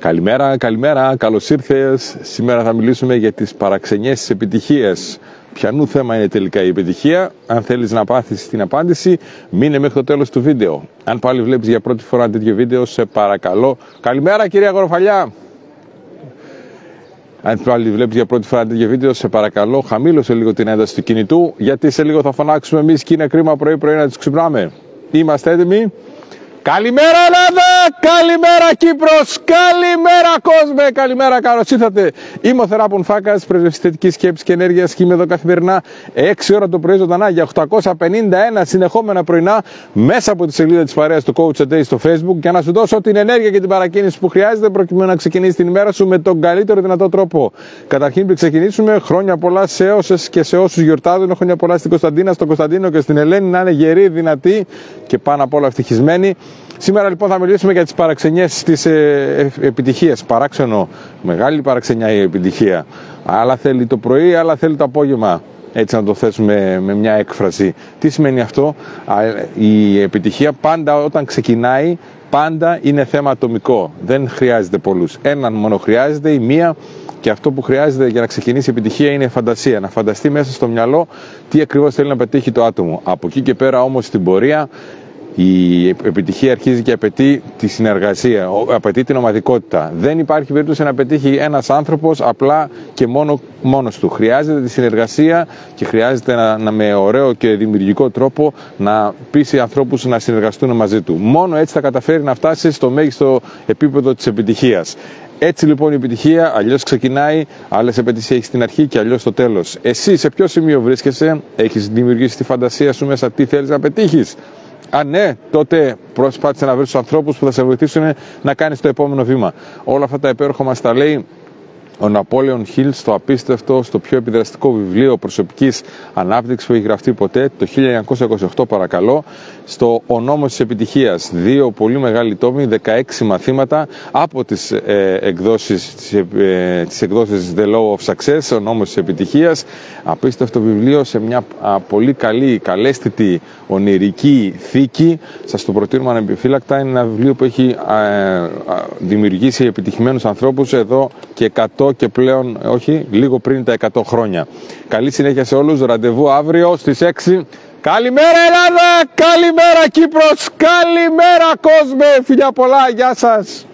Καλημέρα, καλημέρα, καλώς ήρθες. Σήμερα θα μιλήσουμε για τις παραξενιές της επιτυχίας. Ποιανού θέμα είναι τελικά η επιτυχία. Αν θέλεις να πάθεις την απάντηση, μείνε μέχρι το τέλος του βίντεο. Αν πάλι βλέπεις για πρώτη φορά ένα τέτοιο βίντεο, σε παρακαλώ. Καλημέρα κυρία Γοροφαλιά. Αν πάλι βλέπεις για πρώτη φορά τέτοιο βίντεο, σε παρακαλώ, χαμήλωσε λίγο την ένταση του κινητού, γιατί σε λίγο θα φωνάξουμε εμείς και είναι κρίμα πρωί-πρωί να τους ξυπνάμε. Είμαστε έτοιμοι; Καλημέρα Ελλάδα, καλημέρα Κύπρος, καλημέρα κόσμε, καλημέρα καλώς ήρθατε. Είμαι ο Θεράπων Φάκας, πρεσβευτής θετικής σκέψης και ενέργειας και είμαι εδώ καθημερινά 6 ώρα το πρωί ζωντανά για 851 συνεχόμενα πρωινά μέσα από τη σελίδα της παρέας του Coach a Day στο Facebook για να σου δώσω την ενέργεια και την παρακίνηση που χρειάζεται προκειμένου να ξεκινήσεις την ημέρα σου με τον καλύτερο δυνατό τρόπο. Καταρχήν πριν ξεκινήσουμε, χρόνια πολλά σε όσες και σε όσους γιορτάζουν, χρόνια πολλά στην Κωνσταντίνα, στον Κωνσταντίνο και στην Ελένη να είναι γεροί, δυνατοί και πάνω απ' όλα ευτυχισμένοι. Σήμερα λοιπόν θα μιλήσουμε για τις παραξενιές της ε, επιτυχίας. Παράξενο, μεγάλη παραξενιά η επιτυχία. Άλλα θέλει το πρωί, άλλα θέλει το απόγευμα. Έτσι να το θέσουμε με μια έκφραση. Τι σημαίνει αυτό; Η επιτυχία πάντα όταν ξεκινάει πάντα είναι θέμα ατομικό. Δεν χρειάζεται πολλούς. Έναν μόνο χρειάζεται, η μία και αυτό που χρειάζεται για να ξεκινήσει η επιτυχία είναι η φαντασία. Να φανταστεί μέσα στο μυαλό τι ακριβώς θέλει να πετύχει το άτομο. Από εκεί και πέρα όμως στην πορεία η επιτυχία αρχίζει και απαιτεί τη συνεργασία, απαιτεί την ομαδικότητα. Δεν υπάρχει περίπτωση να πετύχει ένας άνθρωπος απλά και μόνο μόνος του. Χρειάζεται τη συνεργασία και χρειάζεται να, να με ωραίο και δημιουργικό τρόπο να πείσει ανθρώπους να συνεργαστούν μαζί του. Μόνο έτσι θα καταφέρει να φτάσει στο μέγιστο επίπεδο της επιτυχίας. Έτσι λοιπόν η επιτυχία αλλιώς ξεκινάει, άλλες επιτυχίε έχει στην αρχή και αλλιώς στο τέλος. Εσύ σε ποιο σημείο βρίσκεσαι, έχεις δημιουργήσει τη φαντασία σου μέσα τι θέλεις να πετύχεις; Αν ναι, τότε προσπάθησε να βρει τους ανθρώπους που θα σε βοηθήσουν να κάνεις το επόμενο βήμα. Όλα αυτά τα υπέροχα μας τα λέει ο Ναπόλεον Χιλ στο απίστευτο, στο πιο επιδραστικό βιβλίο προσωπικής ανάπτυξης που έχει γραφτεί ποτέ, το 1928 παρακαλώ, στο «Ο νόμος της επιτυχίας». Δύο πολύ μεγάλοι τόμοι, 16 μαθήματα από τις ε, εκδόσεις, τις, ε, τις εκδόσεις The Law of Success, «Ο νόμος της επιτυχίας». Απίστευτο βιβλίο σε μια πολύ καλή, καλέσθητη, ονειρική θήκη. Σας το προτείνουμε ανεπιφύλακτα. Είναι ένα βιβλίο που έχει ε, δημιουργήσει επιτυχημένους ανθρώπους εδώ και 100 και πλέον, όχι, λίγο πριν τα 100 χρόνια. Καλή συνέχεια σε όλους, ραντεβού αύριο στις 6. Καλημέρα Ελλάδα, καλημέρα Κύπρος, καλημέρα κόσμε, φιλιά πολλά, γεια σας.